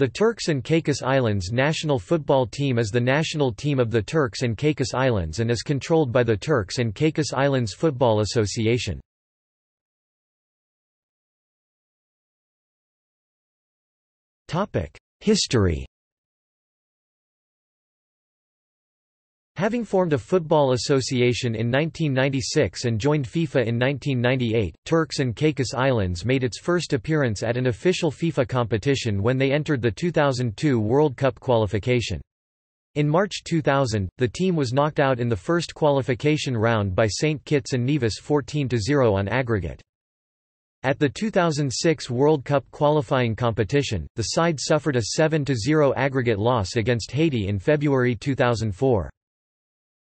The Turks and Caicos Islands national football team is the national team of the Turks and Caicos Islands and is controlled by the Turks and Caicos Islands Football Association. History Having formed a football association in 1996 and joined FIFA in 1998, Turks and Caicos Islands made its first appearance at an official FIFA competition when they entered the 2002 World Cup qualification. In March 2000, the team was knocked out in the first qualification round by St. Kitts and Nevis 14-0 on aggregate. At the 2006 World Cup qualifying competition, the side suffered a 7-0 aggregate loss against Haiti in February 2004.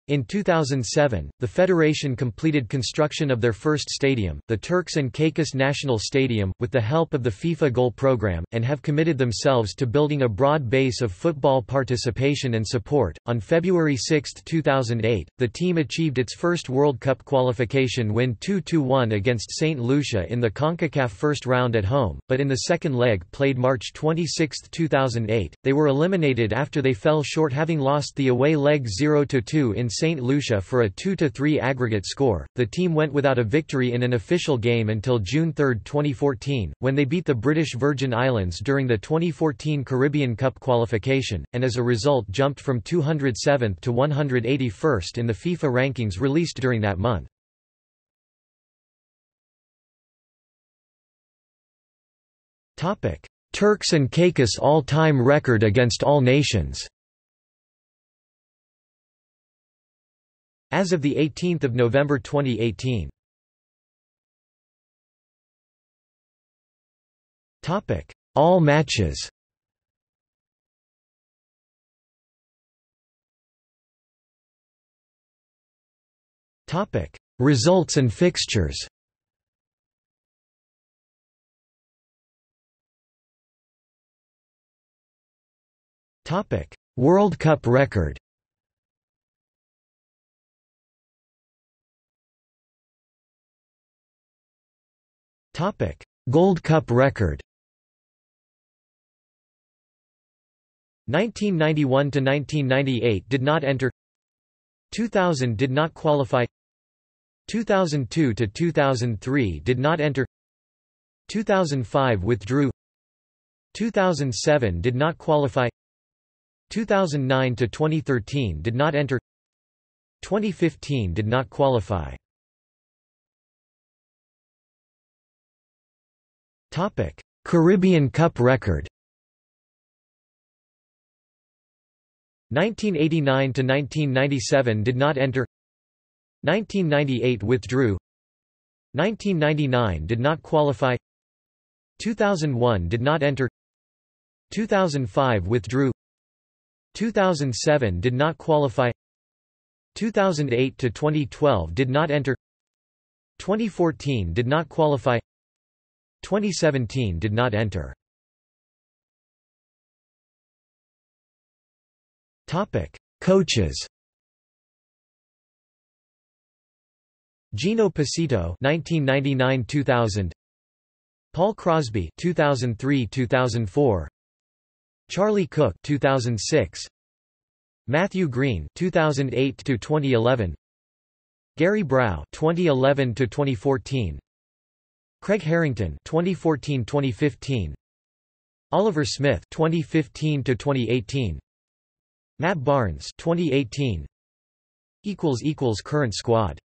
In 2007, the federation completed construction of their first stadium, the Turks and Caicos National Stadium, with the help of the FIFA Goal Program, and have committed themselves to building a broad base of football participation and support. On February 6, 2008, the team achieved its first World Cup qualification win 2-1 against St. Lucia in the CONCACAF first round at home, but in the second leg played March 26, 2008, they were eliminated after they fell short having lost the away leg 0-2 in St. Lucia for a 2–3 aggregate score. The team went without a victory in an official game until June 3, 2014, when they beat the British Virgin Islands during the 2014 Caribbean Cup qualification, and as a result jumped from 207th to 181st in the FIFA rankings released during that month. Turks and Caicos all-time record against all nations As of 18 November 2018. All matches. Topic: Results and fixtures. Topic: World Cup record Topic: Gold Cup record. 1991 to 1998 did not enter. 2000 did not qualify. 2002 to 2003 did not enter. 2005 withdrew. 2007 did not qualify. 2009 to 2013 did not enter. 2015 did not qualify. Caribbean Cup record. 1989 to 1997 did not enter. 1998 withdrew. 1999 did not qualify. 2001 did not enter. 2005 withdrew. 2007 did not qualify. 2008 to 2012 did not enter. 2014 did not qualify 2017 did not enter. Topic: Coaches. Gino Pasito 1999-2000 Paul Crosby 2003-2004 Charlie Cook 2006 Matthew Green 2008 to 2011 Gary Brow 2011 to 2014 Craig Harrington 2014-2015 Oliver Smith 2015 to 2018 Matt Barnes 2018 equals equals current squad